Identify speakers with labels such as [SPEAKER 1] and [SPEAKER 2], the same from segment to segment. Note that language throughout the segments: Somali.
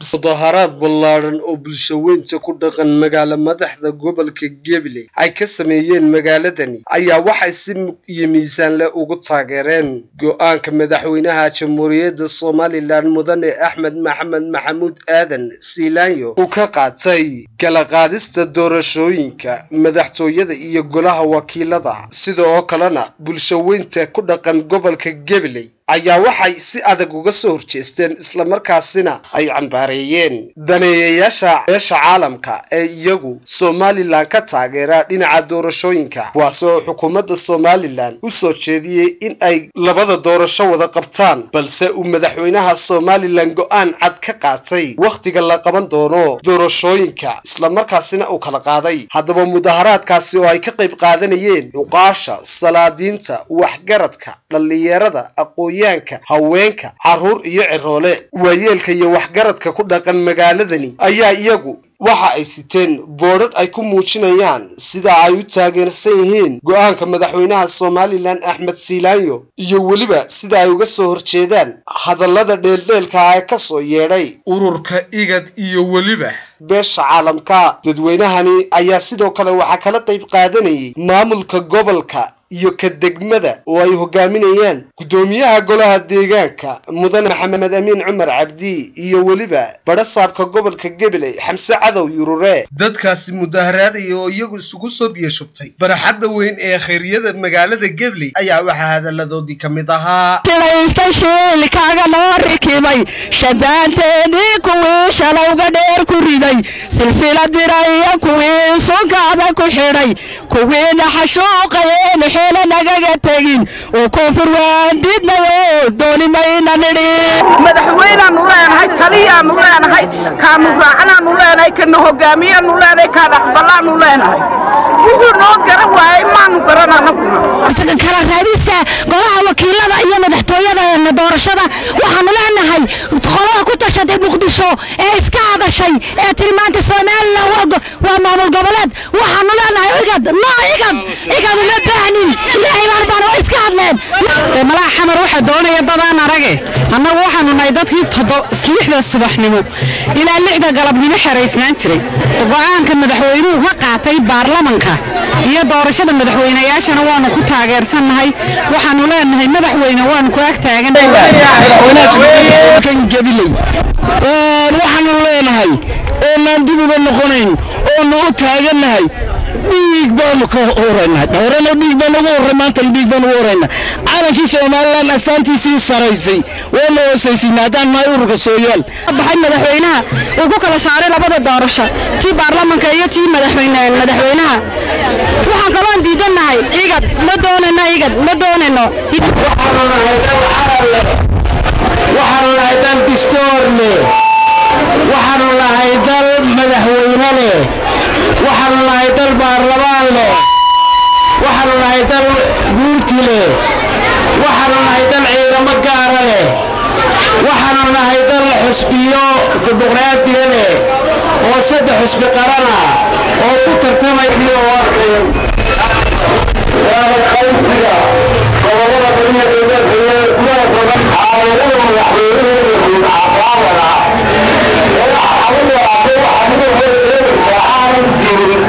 [SPEAKER 1] mudaharaad ballaadhan oo bulshaweynta ku dhaqan magaala madaxda gobolka gabiley ay ka sameeyeen magaaladani ayaa waxay si mug iyo miisaan leh ugu taageereen. Go'aanka madaxweynaha jamhuuriyadda somalilan mudane axmed maxamed maxamuud aadan siilaanyo uu ka qaatay kala qaadista doorashooyinka madaxtooyada iyo golaha wakiilada. Sida oo kalena bulshaweynta ku dhaqan gobolka gabiley ayaa waxay si adag uga soo horjeesteen islamarkaasina ay cambaareeyeen daneeyayaasha beesha caalamka ee iyagu somalilan ka taageera dhinaca doorashooyinka kuwaasoo xukuumadda somalilan u soo jeediyey in ay labada doorasho wada qabtaan balse uu madaxweynaha somalilan go'aan cad ka qaatay wakhtiga la qaban doono doorashooyinka islamarkaasina uu kala qaaday. Haddaba mudaharaadkaasi oo ay ka qayb qaadanayeen cuqaasha salaadiinta waxgaradka dhallinyarada aqoon yaanka haweenka carruur iyo ciroole. Waayeelka iyo waxgaradka ku dhaqan magaaladani ayaa iyagu waxa ay siteen boodhadh ay ku muujinayaan sida ay u taageersan yihiin go'aanka madaxweynaha somalilan axmed siilaanyo iyo weliba sida ay uga soo horjeedaan hadallada dheeldheelka ee ka soo yeedhay ururka igad iyo weliba. Beesha caalamka dadweynahani ayaa sidoo kale waxaa kala qayb qaadanayay maamulka gobolka iyo ka degmada oo ay hogaaminayaan guddoomiyaha golaha deegaanka mudane maxamed amiin cumar cabdi iyo weliba badhasaabka gobolka gabiley xamse cadow yurure dadkaasi mudaharaadaya oo iyagu isugu soo biyashubtay baraxadda weyn ee khayryada magaalada gabiley ayaa waxaa hadalladoodii ka mid ahaa.
[SPEAKER 2] Shiilkaaga loo rikibay shabaanteedii kuwii shalowga dheer ku riday silsilad biraiyo kuwii sunkaada ku xidhay kuwii naxashuuqayeen xeele nagaga tegin oo koonfur waandidnayo dooni mayna nidhi
[SPEAKER 3] madaxweynaanu leenahay taliyaanu leenahay kaanu raacnaanu leenahay kana hogaamiyaanu leenahay kaan aqbalaanu leenahay wuxuu noo garan waayay maanu garan anaguna
[SPEAKER 2] kala raadista golaha wakiilada iyo madaxtooyada doorashada waxaanu leenahay qolada ku tashaday muqdisho ee iska hadashay ee tiri maanta somalilan waa maamul goboleed waxaanu leenahay igad no igad igad uma baahnin ilaahay baan baan oo iska hadleen
[SPEAKER 4] malaha xamar waxa doonaya dadaan arage annagu waxaanu nahay dadkii lixda subaxnimo ilaa lixda galabnimo xeraysnaan jiray go'aanka madaxweynuhu ka qaatay baarlamanka. Iyo doorashada madaxweynayaashana waanu ku taageersannahay waxaanu leenahay madaxweyne waanu ku ag
[SPEAKER 5] taagangabiley waxaanu leenahay oonaan dib uga noqonayn oonu u taagannahay dhiig baanu ka horaynahay dhowrana dhiig baan ugu horray maantana dhiig baan ugu horayna calankii somalilan astaantiisii saraysay waana hoosaysiin haddaan nahay ururka sooyaal.
[SPEAKER 4] Baxay madaxweynaha uu ku kala saaray labada doorasho tii baarlamanka iyo tii madaxweynaha. Waxaan kaloon diidannahay igad ma doonayno igad ma doonayno
[SPEAKER 5] waxaanu nahay dal distoor leh waxaanu nahay dal madaxweyne leh waxaanu nahay dal baarlamaan leh waxaanu nahay dal guurti leh waxaanu nahay dal ciidamo gaara leh waxaanu nahay dal xusbiyo dimuqraadiya leh oo saddex xusbi qarana oo ku tartamayo qaybsiga gobollada bariya dowladda gudaha badan caalamada madaxweynuhu caqaabada aanan jirin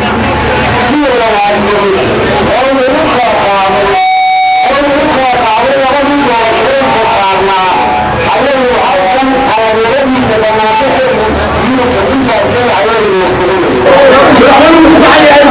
[SPEAKER 5] si wanaagsan oo lagu kala qaaday oo lagu kala qaaday labadii doorashooyinka qaarnaa ayagu halkan talabeeladiisa dhammaantaheedu yuusan ku saabsan madaxweynuhu saxayahay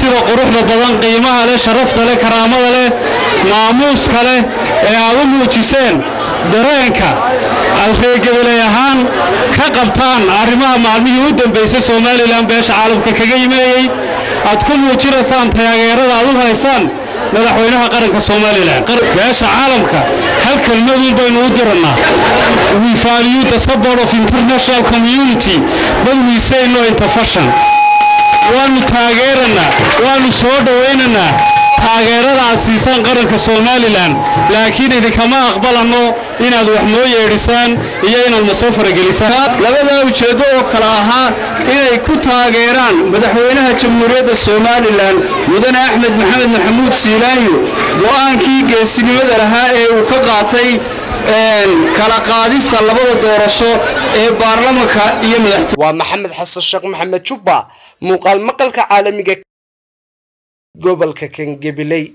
[SPEAKER 6] sida quruxda badan qiimaha leh sharafta leh karaamada leh maamuuska leh ee aad u muujiseen dareenka aad ahaan ka qabtaan arrimaha maalmihii u dambaysay somalilan beesha caalamka kaga yimeeyey aad ku muujinaysaan taageerada aad u haysaan madaxweynaha qaranka somalilan beesha caalamka hal kelmaduun baynu u dirannaa. We value the support of international community but we say no intervention. Waanu taageeranaa waanu soo dhowaynaynaa taageerada aad siisaan qaranka somalilan laakiin idinkama aqbalanno inaad wax noo yeedhisaan iyo inaad na soo faragelisaan.
[SPEAKER 7] Labadaa ujeeddo oo kale ahaa inay ku taageeraan madaxweynaha jamhuuriyadda somalilan mudane axmed maxamed maxamuud siilaanyo go'aankii geesinimada lahaa ee uu ka qaatay kala qaadista labada doorasho ee baarlamanka iyo madaxtooy
[SPEAKER 1] waa maxamed xasan sheekh maxamed jubba muuqaal maqalka caalamiga gobolka kangebiley